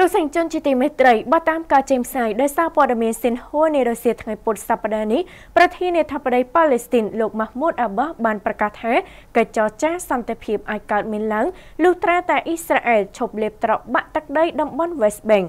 ទស្សនិកជនជាទីមេត្រីបើតាមការចេញផ្សាយដោយសារព័ត៌មានសិនហួរនៃរុស្ស៊ីថ្ងៃពុធសប្តាហ៍នេះប្រធានាធិបតីប៉ាឡេស្ទីនលោកម៉ាស់មូតអាបាសបានប្រកាសថាកិច្ចចរចាសន្តិភាពអាចកើតមានឡើងលុះត្រាតែអ៊ីស្រាអែលឈប់លេបត្របាក់ទឹកដីតំបន់ West Bank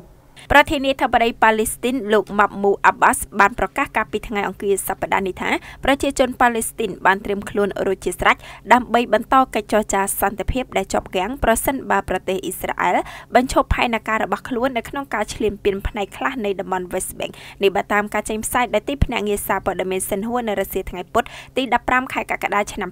ប្រធានាធិបតីប៉ាឡេស្ទីនលោកម៉ាប់មូអាប់បាសបានប្រកាសកាលពីថ្ងៃអង្គារសប្តាហ៍នេះថាប្រជាជនប៉ាឡេស្ទីនបានត្រៀមខ្លួនរួចជាស្រេចដើម្បីបន្តកិច្ចចរចាសន្តិភាពដែលជាប់គាំងប្រសិនបើប្រទេសអ៊ីស្រាអែលបញ្ឈប់ផែនការរបស់ខ្លួននៅក្នុងការឈ្លានពានផ្នែកខ្លះនៃតំបន់ West Bank នេះបើតាមការចេញផ្សាយដោយទីភ្នាក់ងារសារព័ត៌មានសិនហួរនៅរុស្ស៊ីថ្ងៃពុធទី15ខែកក្កដាឆ្នាំ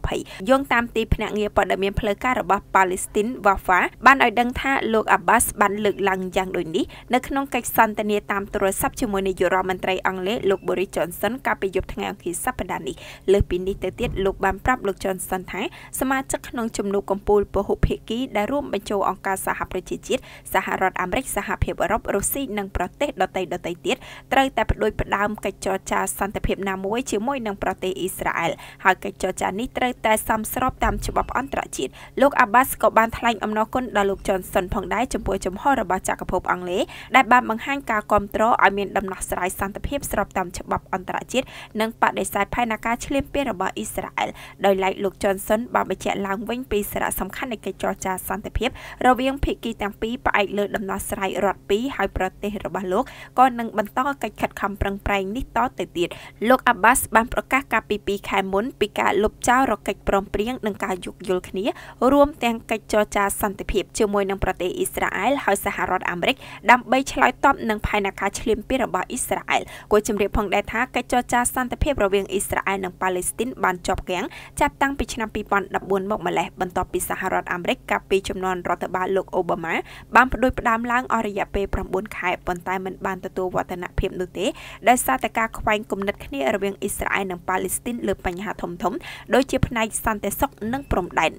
2020យោងតាមទីភ្នាក់ងារព័ត៌មានផ្លូវការរបស់ប៉ាឡេស្ទីន Wafa បានឲ្យដឹងថាលោកអាប់បាសបានលើកឡើងយ៉ាងដូចនេះនៅក្នុងកិច្ចសន្ទនាតាមទូរស័ព្ទជាមួយនាយករដ្ឋមន្ត្រីអង់គ្លេសលោក Boris Johnson កាលពីយប់ថ្ងៃអង្គារសប្តាហ៍នេះលើសពីនេះទៅទៀតលោកបានប្រាប់លោក Johnson ថាសមាជិកក្នុងជំនួបកម្ពុជាពហុភាគីដែលរួមបញ្ចូលអង្គការសហប្រជាជាតិសហរដ្ឋអាមេរិកសហភាពអឺរ៉ុបរុស្ស៊ីនិងប្រទេសដទៃដទៃទៀតត្រូវតែបដិបផ្ដើមកិច្ចចរចាសន្តិភាពណាមួយជាមួយនឹងប្រទេសអ៊ីស្រាអែលហើយកិច្ចចរចានេះត្រូវតែសមស្របតាមច្បាប់អន្តរជាតិលោក Abbas ក៏បានថ្លែងអំណរគុណដល់លោក Johnson ផងដែរចំពោះចំហរបស់ចក្រភពអង់គ្លេសដែលបានបង្ហាញការគ្រប់គ្រងឲ្យមានដំណោះស្រាយសន្តិភាពស្របតាមច្បាប់អន្តរជាតិនិងបដិសេធផែនការឈ្លានពានរបស់អ៊ីស្រាអែលដោយឡែកលោក Johnson បានបញ្ជាក់ឡើងវិញពីសារៈសំខាន់នៃកិច្ចចរចាសន្តិភាពរវាងភាគីទាំងពីរផ្អែកលើដំណោះស្រាយរដ្ឋពីរហើយប្រទេសរបស់លោកក៏នឹងបន្តកិច្ចខិតខំប្រឹងប្រែងនេះតទៅទៀតលោក Abbas បានប្រកាសកាលពី2ខែមុនពីការលុបចោលរកិច្ចព្រមព្រៀងនិងការយោគយល់គ្នា រួមទាំងកិច្ចចរចាសន្តិភាពជាមួយនឹងប្រទេសអ៊ីស្រាអែលហើយសហរដ្ឋអាមេរិកដើម្បីឆ្លើយតបនឹងផែនការឈ្លានពានរបស់អ៊ីស្រាអែលគួរជំរាបផងដែរថាកិច្ចចរចាសន្តិភាពរវាងអ៊ីស្រាអែលនិងប៉ាឡេស្ទីនបានជាប់គាំងចាប់តាំងពីឆ្នាំ2014មកម្លេះបន្ទាប់ពីសហរដ្ឋអាមេរិកកាលពីចំនួនរដ្ឋបាលលោកអូបាម៉ាបានផ្ដួចផ្ដើមឡើងអស់រយៈពេល9ខែប៉ុន្តែមិនបានទទួលវឌ្ឍនភាពនោះទេដោយសារតែការខ្វែងគំនិតគ្នារវាងអ៊ីស្រាអែលនិងប៉ាឡេស្ទីនលើបញ្ហាធំៗដូចជាផ្នែកសន្តិសុខនិងព្រំដែន